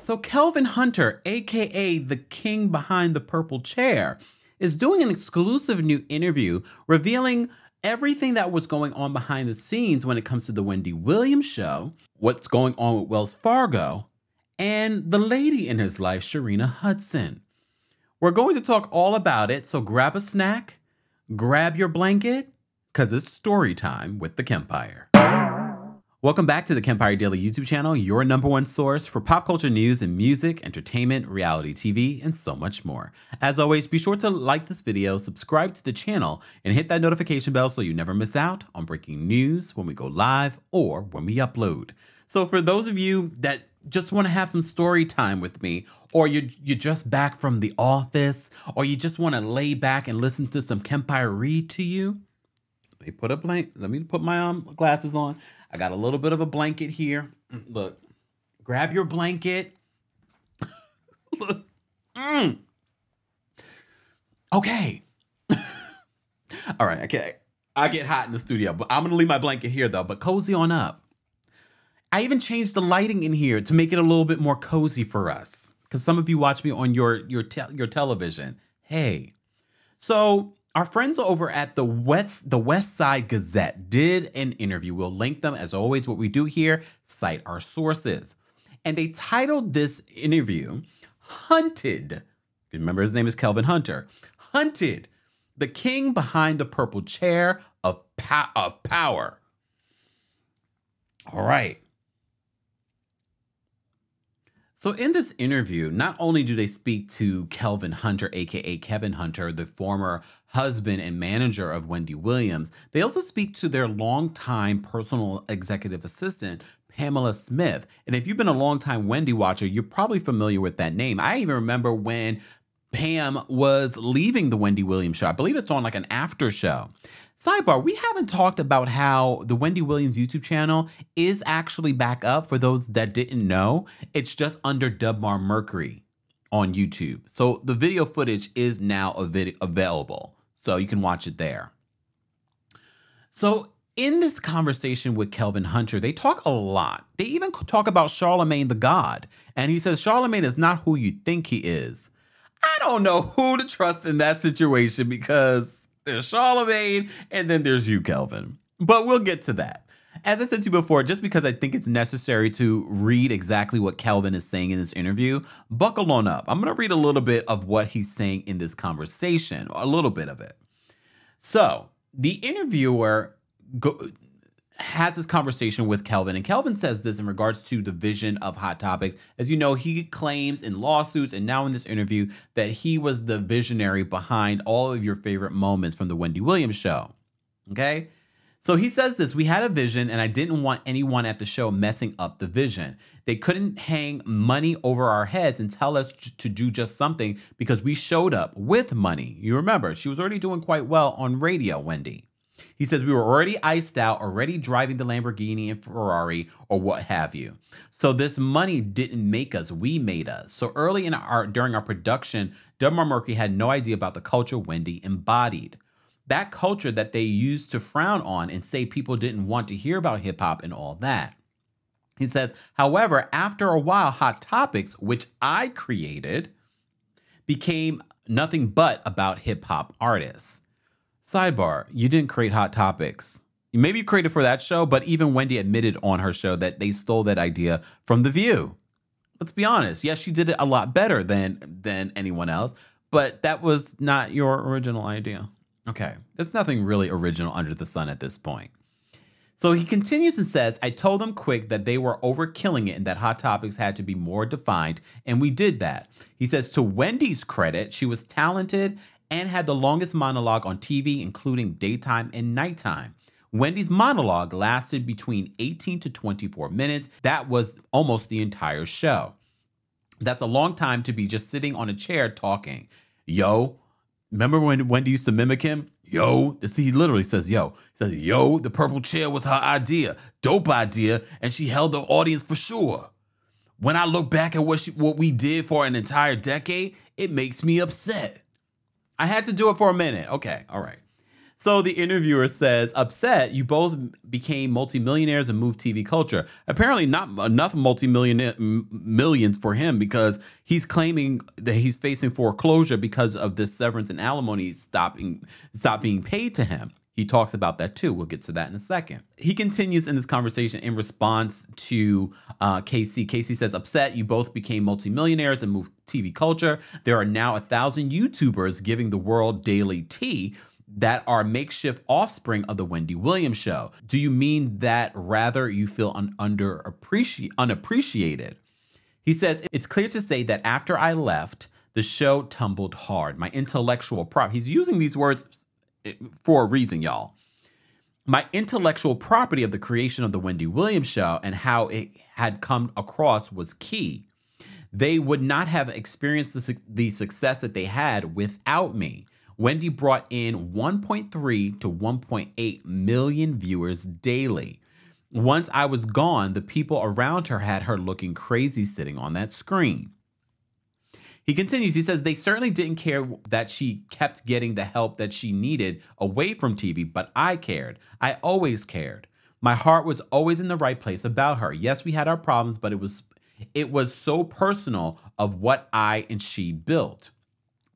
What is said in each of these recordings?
So, Kelvin Hunter, aka the king behind the purple chair, is doing an exclusive new interview revealing everything that was going on behind the scenes when it comes to the Wendy Williams show, what's going on with Wells Fargo, and the lady in his life, Sharina Hudson. We're going to talk all about it, so grab a snack, grab your blanket, because it's story time with the Kempire. Welcome back to the Kempire Daily YouTube channel, your number one source for pop culture news and music, entertainment, reality TV, and so much more. As always, be sure to like this video, subscribe to the channel, and hit that notification bell so you never miss out on breaking news when we go live or when we upload. So for those of you that just want to have some story time with me, or you you're just back from the office, or you just want to lay back and listen to some Kempire read to you, let me put a blank. Let me put my um, glasses on. I got a little bit of a blanket here. Look, grab your blanket. Look. Mm. Okay. All right. Okay. I get hot in the studio, but I'm gonna leave my blanket here though. But cozy on up. I even changed the lighting in here to make it a little bit more cozy for us. Because some of you watch me on your your te- your television. Hey, so our friends over at the West the West Side Gazette did an interview. We'll link them as always. What we do here, cite our sources, and they titled this interview "Hunted." Remember, his name is Kelvin Hunter. Hunted, the king behind the purple chair of po- of power. All right. So, in this interview, not only do they speak to Kelvin Hunter, aka Kevin Hunter, the former husband and manager of Wendy Williams, they also speak to their longtime personal executive assistant, Pamela Smith. And if you've been a longtime Wendy watcher, you're probably familiar with that name. I even remember when Pam was leaving the Wendy Williams show. I believe it's on like an after show. Sidebar, we haven't talked about how the Wendy Williams YouTube channel is actually back up for those that didn't know. It's just under Debmar-Mercury on YouTube. So the video footage is now av- available. So you can watch it there. So in this conversation with Kelvin Hunter, they talk a lot. They even talk about Charlamagne Tha God. And he says Charlamagne is not who you think he is. I don't know who to trust in that situation because there's Charlamagne, and then there's you, Kelvin. But we'll get to that. As I said to you before, just because I think it's necessary to read exactly what Kelvin is saying in this interview, buckle on up. I'm going to read a little bit of what he's saying in this conversation, a little bit of it. So, the interviewer go, has this conversation with Kelvin, and Kelvin says this in regards to the vision of Hot Topics. As you know, he claims in lawsuits and now in this interview that he was the visionary behind all of your favorite moments from the Wendy Williams show. Okay? So he says this We had a vision, and I didn't want anyone at the show messing up the vision. They couldn't hang money over our heads and tell us to do just something because we showed up with money. You remember, she was already doing quite well on radio, Wendy. He says we were already iced out, already driving the Lamborghini and Ferrari or what have you. So this money didn't make us, we made us. So early in our during our production, Debmar-Mercury had no idea about the culture Wendy embodied. That culture that they used to frown on and say people didn't want to hear about hip hop and all that. He says, however, after a while, Hot Topics, which I created, became nothing but about hip hop artists. Sidebar, you didn't create Hot Topics. Maybe you created for that show, but even Wendy admitted on her show that they stole that idea from The View. Let's be honest. Yes, she did it a lot better than than anyone else, but that was not your original idea. Okay. There's nothing really original under the sun at this point. So he continues and says, I told them quick that they were overkilling it and that Hot Topics had to be more defined, and we did that. He says, to Wendy's credit, she was talented and had the longest monologue on TV, including daytime and nighttime. Wendy's monologue lasted between 18 to 24 minutes. That was almost the entire show. That's a long time to be just sitting on a chair talking. Yo, remember when Wendy used to mimic him? Yo, he literally says, yo. He says, yo, the purple chair was her idea. Dope idea, and she held the audience for sure. When I look back at what she, what we did for an entire decade, it makes me upset. I had to do it for a minute. Okay, all right. So the interviewer says, upset, you both became multimillionaires and moved TV culture. Apparently, not enough multimillionaire millions for him because he's claiming that he's facing foreclosure because of this severance and alimony stopping stop being paid to him. He talks about that too. We'll get to that in a second. He continues in this conversation in response to uh, Casey. Casey says, Upset, you both became multimillionaires and moved TV culture. There are now a thousand YouTubers giving the world daily tea that are makeshift offspring of the Wendy Williams show. Do you mean that rather you feel un- underappreciated, unappreciated? He says, It's clear to say that after I left, the show tumbled hard. My intellectual prop, he's using these words for a reason, y'all. My intellectual property of the creation of the Wendy Williams show and how it had come across was key. They would not have experienced the, the success that they had without me. Wendy brought in 1.3 to 1.8 million viewers daily. Once I was gone, the people around her had her looking crazy sitting on that screen. He continues, he says, they certainly didn't care that she kept getting the help that she needed away from TV, but I cared. I always cared. My heart was always in the right place about her. Yes, we had our problems, but it was it was so personal of what I and she built.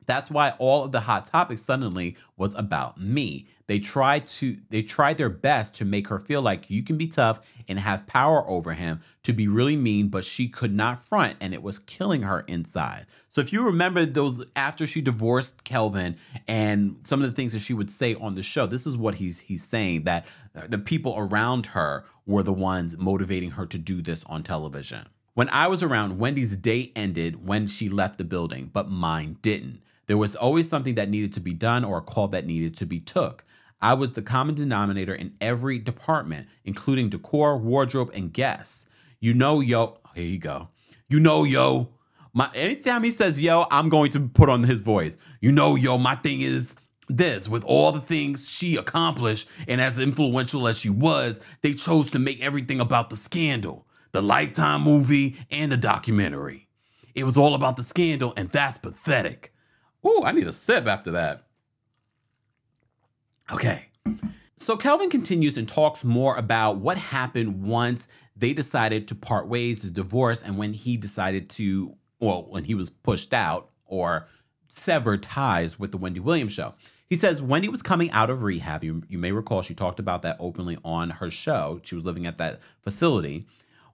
That's why all of the hot topics suddenly was about me. They tried to they tried their best to make her feel like you can be tough and have power over him, to be really mean, but she could not front and it was killing her inside. So if you remember those after she divorced Kelvin and some of the things that she would say on the show, this is what he's he's saying that the people around her were the ones motivating her to do this on television. When I was around, Wendy's day ended when she left the building, but mine didn't. There was always something that needed to be done or a call that needed to be took. I was the common denominator in every department, including decor, wardrobe, and guests. You know, yo, here you go. You know, yo. My anytime he says yo, I'm going to put on his voice. You know, yo, my thing is this with all the things she accomplished and as influential as she was, they chose to make everything about the scandal, the Lifetime movie, and the documentary. It was all about the scandal, and that's pathetic. Ooh, I need a sip after that. Okay. So Kelvin continues and talks more about what happened once they decided to part ways, to divorce, and when he decided to, well, when he was pushed out or severed ties with the Wendy Williams show. He says Wendy was coming out of rehab. You, you may recall she talked about that openly on her show. She was living at that facility.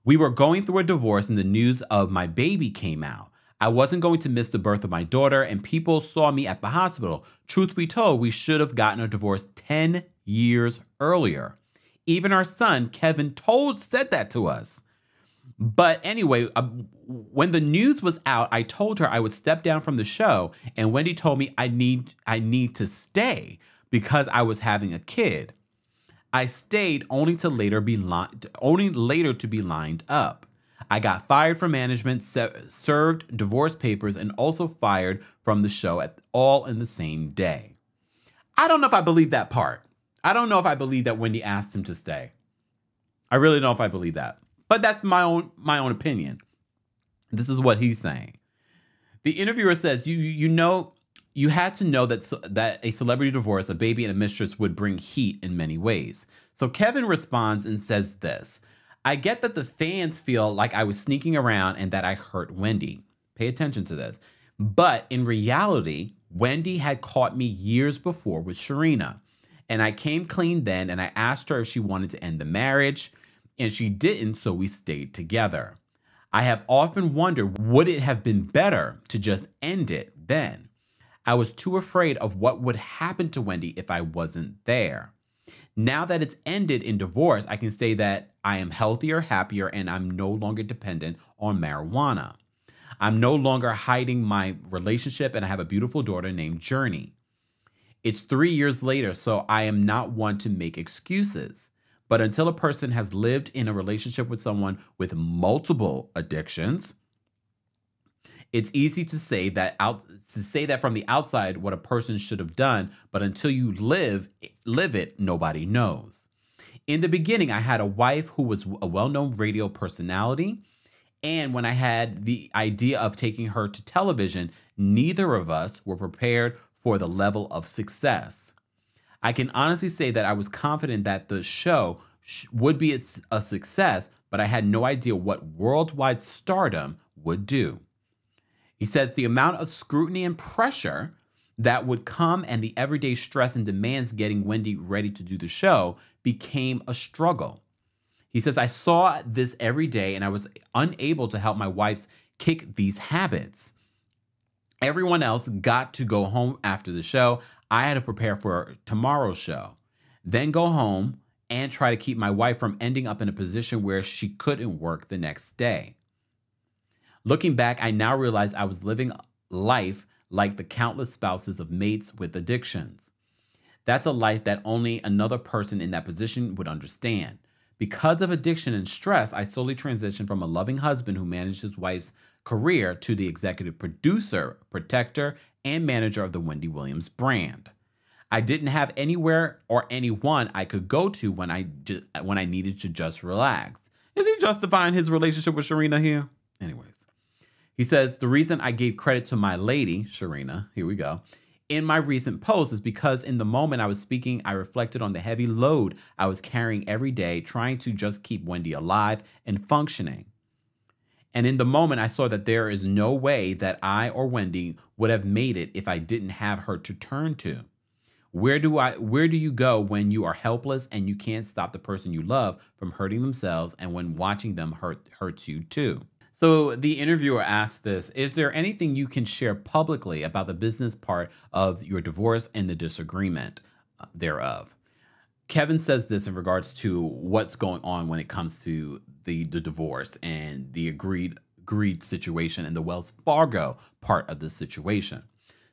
We were going through a divorce, and the news of my baby came out. I wasn't going to miss the birth of my daughter, and people saw me at the hospital. Truth be told, we should have gotten a divorce 10 years earlier. Even our son, Kevin, told said that to us. But anyway, uh, when the news was out, I told her I would step down from the show, and Wendy told me I need I need to stay because I was having a kid. I stayed only to later be li- only later to be lined up. I got fired from management, se- served divorce papers, and also fired from the show at all in the same day. I don't know if I believe that part. I don't know if I believe that Wendy asked him to stay. I really don't know if I believe that. But that's my own my own opinion. This is what he's saying. The interviewer says, "You you know you had to know that that a celebrity divorce, a baby and a mistress would bring heat in many ways." So Kevin responds and says this. I get that the fans feel like I was sneaking around and that I hurt Wendy. Pay attention to this. But in reality, Wendy had caught me years before with Sharina. And I came clean then and I asked her if she wanted to end the marriage. And she didn't, so we stayed together. I have often wondered would it have been better to just end it then? I was too afraid of what would happen to Wendy if I wasn't there. Now that it's ended in divorce, I can say that I am healthier, happier, and I'm no longer dependent on marijuana. I'm no longer hiding my relationship, and I have a beautiful daughter named Journey. It's three years later, so I am not one to make excuses. But until a person has lived in a relationship with someone with multiple addictions, it's easy to say that out to say that from the outside what a person should have done, but until you live live it, nobody knows. In the beginning, I had a wife who was a well-known radio personality, and when I had the idea of taking her to television, neither of us were prepared for the level of success. I can honestly say that I was confident that the show sh- would be a success, but I had no idea what worldwide stardom would do. He says the amount of scrutiny and pressure that would come and the everyday stress and demands getting Wendy ready to do the show became a struggle. He says, I saw this every day and I was unable to help my wife's kick these habits. Everyone else got to go home after the show. I had to prepare for tomorrow's show, then go home and try to keep my wife from ending up in a position where she couldn't work the next day. Looking back, I now realize I was living life like the countless spouses of mates with addictions. That's a life that only another person in that position would understand. Because of addiction and stress, I slowly transitioned from a loving husband who managed his wife's career to the executive producer, protector, and manager of the Wendy Williams brand. I didn't have anywhere or anyone I could go to when I ju- when I needed to just relax. Is he justifying his relationship with Sharina here? Anyways, he says the reason I gave credit to my lady, Sharina, here we go, in my recent post is because in the moment I was speaking, I reflected on the heavy load I was carrying every day, trying to just keep Wendy alive and functioning. And in the moment, I saw that there is no way that I or Wendy would have made it if I didn't have her to turn to. Where do I where do you go when you are helpless and you can't stop the person you love from hurting themselves and when watching them hurt hurts you too? So the interviewer asked this, is there anything you can share publicly about the business part of your divorce and the disagreement uh, thereof? Kevin says this in regards to what's going on when it comes to the, the divorce and the agreed agreed situation and the Wells Fargo part of the situation.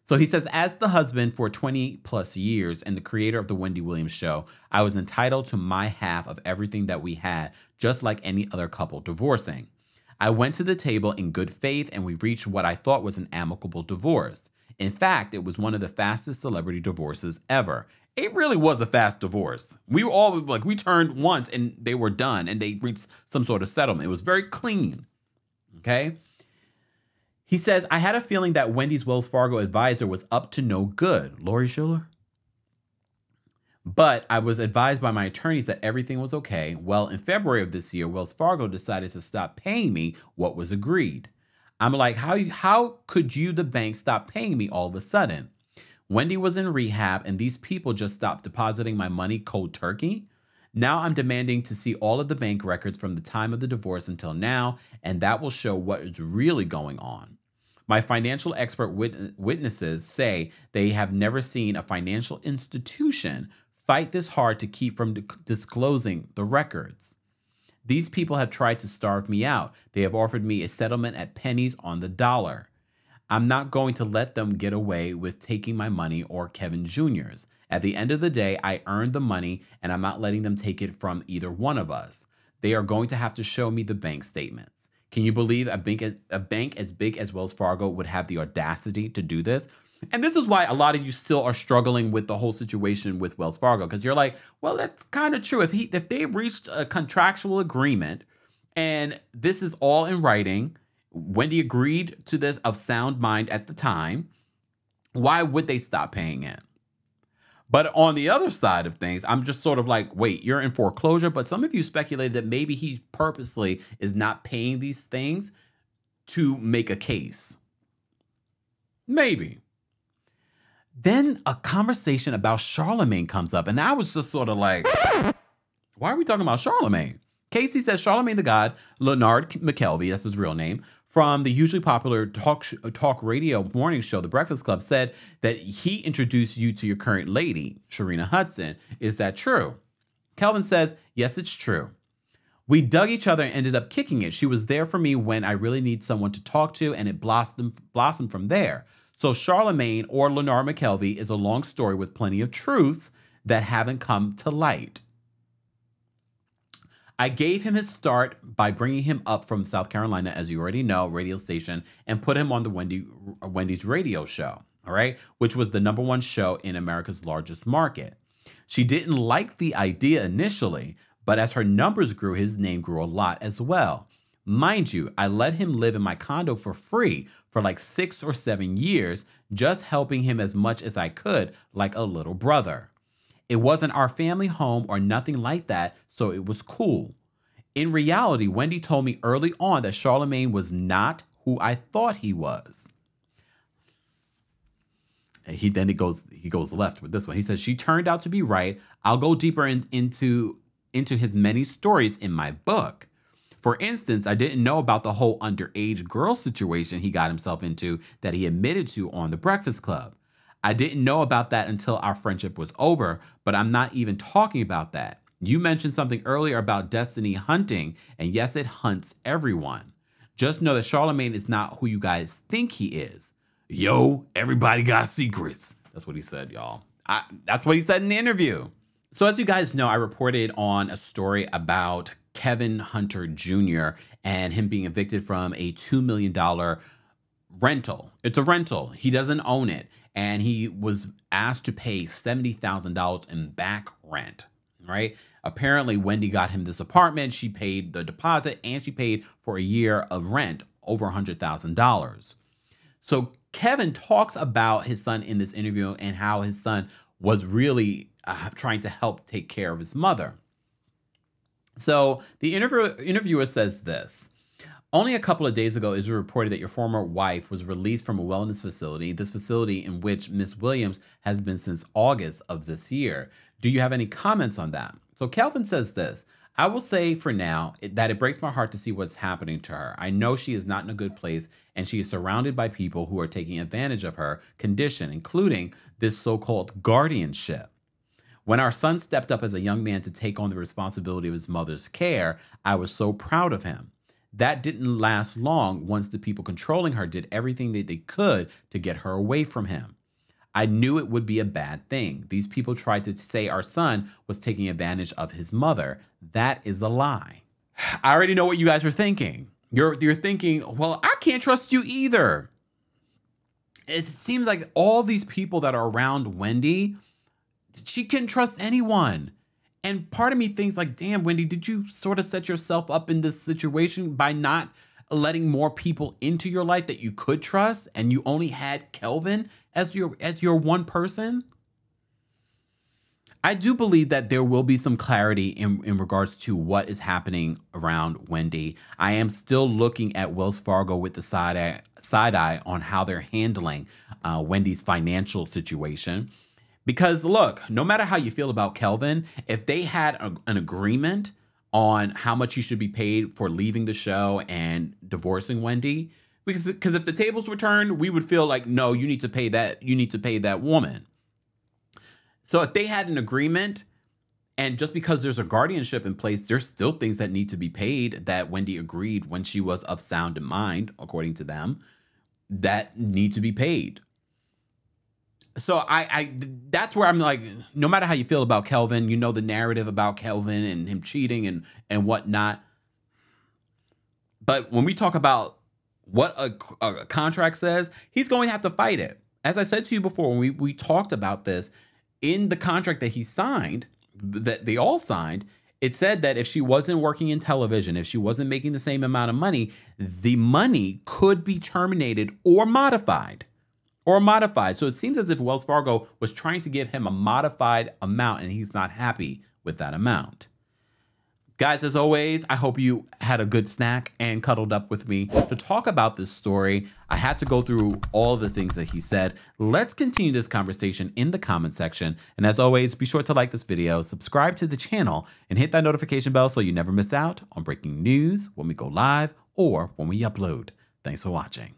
So he says, as the husband for 20 plus years and the creator of the Wendy Williams show, I was entitled to my half of everything that we had, just like any other couple divorcing. I went to the table in good faith and we reached what I thought was an amicable divorce. In fact, it was one of the fastest celebrity divorces ever, it really was a fast divorce. We were all like, we turned once and they were done and they reached some sort of settlement. It was very clean. Okay. He says, I had a feeling that Wendy's Wells Fargo advisor was up to no good. Lori Schiller? But I was advised by my attorneys that everything was okay. Well, in February of this year, Wells Fargo decided to stop paying me what was agreed. I'm like, how, how could you, the bank, stop paying me all of a sudden? Wendy was in rehab, and these people just stopped depositing my money cold turkey. Now I'm demanding to see all of the bank records from the time of the divorce until now, and that will show what is really going on. My financial expert wit- witnesses say they have never seen a financial institution fight this hard to keep from disclosing the records. These people have tried to starve me out. They have offered me a settlement at pennies on the dollar. I'm not going to let them get away with taking my money or Kevin Jr.'s. At the end of the day, I earned the money and I'm not letting them take it from either one of us. They are going to have to show me the bank statements. Can you believe a bank, a bank as big as Wells Fargo would have the audacity to do this? And this is why a lot of you still are struggling with the whole situation with Wells Fargo because you're like, well, that's kind of true. If he if they reached a contractual agreement and this is all in writing, Wendy agreed to this of sound mind at the time. Why would they stop paying it? But on the other side of things, I'm just sort of like, wait, you're in foreclosure. But some of you speculated that maybe he purposely is not paying these things to make a case. Maybe. Then a conversation about Charlamagne comes up, and I was just sort of like, why are we talking about Charlamagne? Casey says Charlamagne Tha God, Leonard McKelvey, that's his real name, from the hugely popular talk talk radio morning show, The Breakfast Club, said that he introduced you to your current lady, Sharina Hudson. Is that true? Kelvin says, Yes, it's true. We dug each other and ended up kicking it. She was there for me when I really need someone to talk to, and it blossomed blossomed from there. So Charlamagne or Leonard McKelvey is a long story with plenty of truths that haven't come to light. I gave him his start by bringing him up from South Carolina, as you already know, radio station, and put him on the Wendy Wendy's radio show, all right, which was the number one show in America's largest market. She didn't like the idea initially, but as her numbers grew, his name grew a lot as well. Mind you, I let him live in my condo for free for like six or seven years, just helping him as much as I could, like a little brother. It wasn't our family home or nothing like that, so it was cool. In reality, Wendy told me early on that Charlamagne was not who I thought he was. And he then he goes he goes left with this one. He says she turned out to be right. I'll go deeper in, into into his many stories in my book. For instance, I didn't know about the whole underage girl situation he got himself into that he admitted to on the Breakfast Club. I didn't know about that until our friendship was over, but I'm not even talking about that. You mentioned something earlier about destiny hunting, and yes, it hunts everyone. Just know that Charlamagne is not who you guys think he is. Yo, everybody got secrets. That's what he said, y'all. I, that's what he said in the interview. So, as you guys know, I reported on a story about Kevin Hunter Jr. and him being evicted from a $2 million rental. It's a rental, he doesn't own it. And he was asked to pay $70,000 in back rent, right? Apparently, Wendy got him this apartment. She paid the deposit and she paid for a year of rent, over $100,000. So, Kevin talks about his son in this interview and how his son was really uh, trying to help take care of his mother. So the interview, interviewer says this. Only a couple of days ago, it was reported that your former wife was released from a wellness facility, this facility in which Miss Williams has been since August of this year. Do you have any comments on that? So Calvin says this I will say for now that it breaks my heart to see what's happening to her. I know she is not in a good place and she is surrounded by people who are taking advantage of her condition, including this so called guardianship. When our son stepped up as a young man to take on the responsibility of his mother's care, I was so proud of him. That didn't last long once the people controlling her did everything that they could to get her away from him. I knew it would be a bad thing. These people tried to say our son was taking advantage of his mother. That is a lie. I already know what you guys are thinking. You're you're thinking, "Well, I can't trust you either." It seems like all these people that are around Wendy, she can trust anyone. And part of me thinks like, "Damn, Wendy, did you sort of set yourself up in this situation by not letting more people into your life that you could trust and you only had Kelvin as your as your one person? I do believe that there will be some clarity in, in regards to what is happening around Wendy. I am still looking at Wells Fargo with the side eye, side eye on how they're handling uh, Wendy's financial situation. Because look, no matter how you feel about Kelvin, if they had a, an agreement on how much he should be paid for leaving the show and divorcing Wendy. Because because if the tables were turned, we would feel like no, you need to pay that you need to pay that woman. So if they had an agreement and just because there's a guardianship in place, there's still things that need to be paid that Wendy agreed when she was of sound in mind, according to them, that need to be paid so I, I that's where I'm like, no matter how you feel about Kelvin, you know the narrative about Kelvin and him cheating and and whatnot. But when we talk about what a, a contract says, he's going to have to fight it. As I said to you before, when we, we talked about this, in the contract that he signed, that they all signed, it said that if she wasn't working in television, if she wasn't making the same amount of money, the money could be terminated or modified or modified. So it seems as if Wells Fargo was trying to give him a modified amount and he's not happy with that amount. Guys, as always, I hope you had a good snack and cuddled up with me to talk about this story. I had to go through all the things that he said. Let's continue this conversation in the comment section. And as always, be sure to like this video, subscribe to the channel, and hit that notification bell so you never miss out on breaking news when we go live or when we upload. Thanks for watching.